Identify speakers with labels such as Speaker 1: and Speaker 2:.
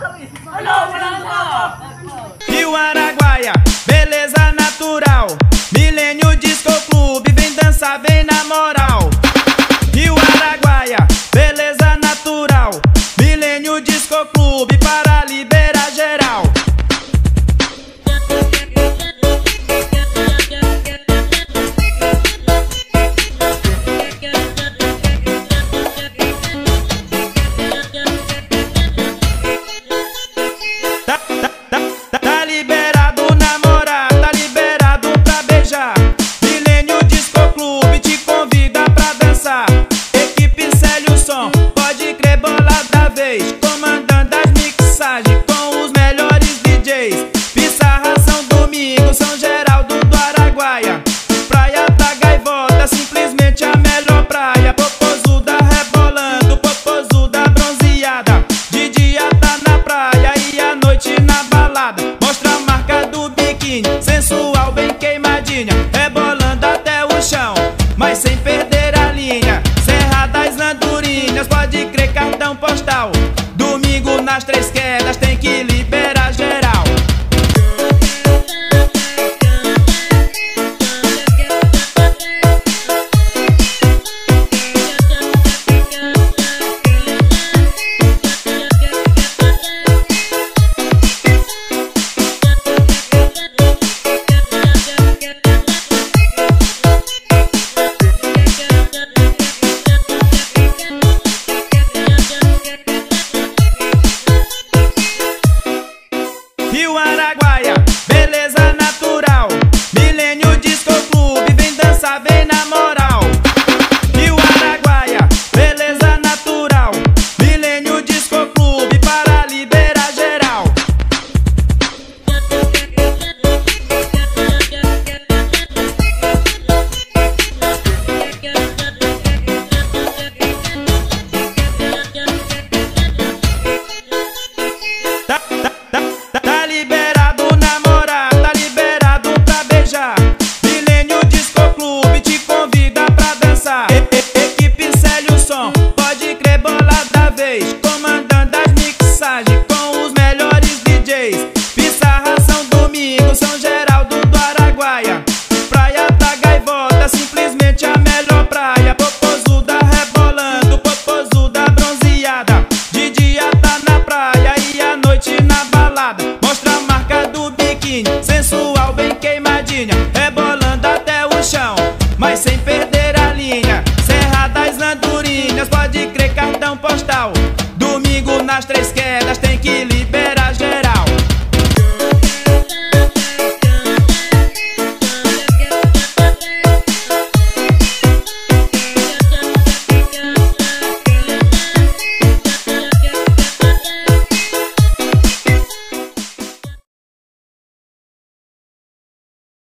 Speaker 1: Hello, wala na! É rebolando até o chão, mas sem perder a linha. Serra das Andorinhas, pode crer cartão postal. Domingo nas três quedas tem que liberar. sensual, bem queimadinha, rebolando até o chão, mas sem